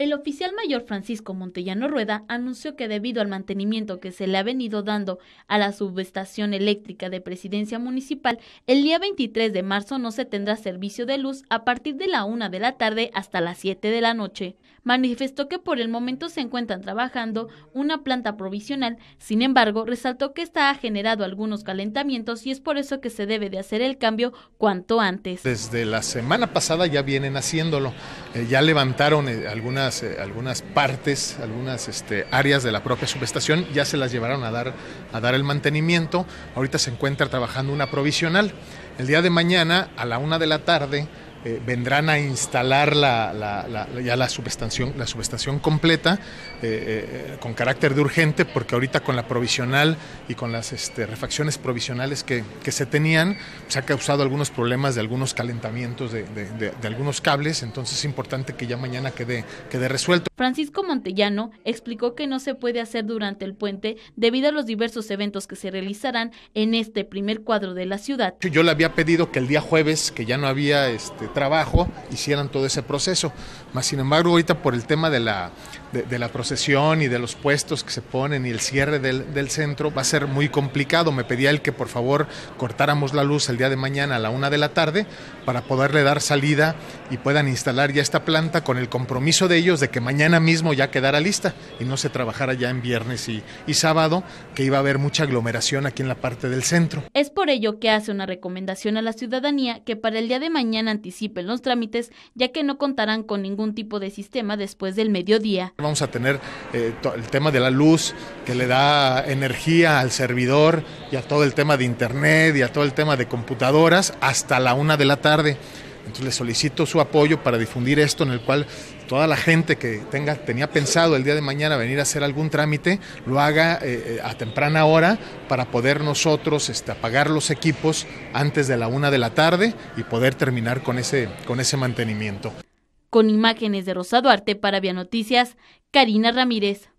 El oficial mayor Francisco Montellano Rueda anunció que debido al mantenimiento que se le ha venido dando a la subestación eléctrica de Presidencia Municipal, el día 23 de marzo no se tendrá servicio de luz a partir de la una de la tarde hasta las 7 de la noche. Manifestó que por el momento se encuentran trabajando una planta provisional, sin embargo, resaltó que esta ha generado algunos calentamientos y es por eso que se debe de hacer el cambio cuanto antes. Desde la semana pasada ya vienen haciéndolo, eh, ya levantaron eh, algunas eh, algunas, partes, algunas este, áreas de la propia subestación, ya se las llevaron a dar, a dar el mantenimiento. Ahorita se encuentra trabajando una provisional. El día de mañana, a la una de la tarde, eh, vendrán a instalar la, ya la subestación, la subestación completa eh, eh, con carácter de urgente, porque ahorita con la provisional y con las este, refacciones provisionales que, se tenían, se ha causado algunos problemas de algunos calentamientos de, algunos cables, entonces es importante que ya mañana quede, quede resuelto. Francisco Montellano explicó que no se puede hacer durante el puente debido a los diversos eventos que se realizarán en este primer cuadro de la ciudad. Yo le había pedido que el día jueves, que ya no había este, trabajo hicieran todo ese proceso. Más sin embargo, ahorita por el tema de la, de, la procesión y de los puestos que se ponen y el cierre del, del, centro, va a ser muy complicado. Me pedía él que por favor cortáramos la luz el día de mañana a la una de la tarde para poderle dar salida y puedan instalar ya esta planta con el compromiso de ellos de que mañana mismo ya quedara lista y no se trabajara ya en viernes y, y sábado, que iba a haber mucha aglomeración aquí en la parte del centro. Es por ello que hace una recomendación a la ciudadanía que para el día de mañana anticipe participen los trámites, ya que no contarán con ningún tipo de sistema después del mediodía. Vamos a tener eh, el tema de la luz que le da energía al servidor y a todo el tema de internet y a todo el tema de computadoras hasta la una de la tarde. Entonces le solicito su apoyo para difundir esto en el cual toda la gente que tenga, tenía pensado el día de mañana venir a hacer algún trámite, lo haga eh, eh, a temprana hora para poder nosotros este, apagar los equipos antes de la una de la tarde y poder terminar con ese, con ese mantenimiento. Con imágenes de Rosa Duarte para Via Noticias, Karina Ramírez.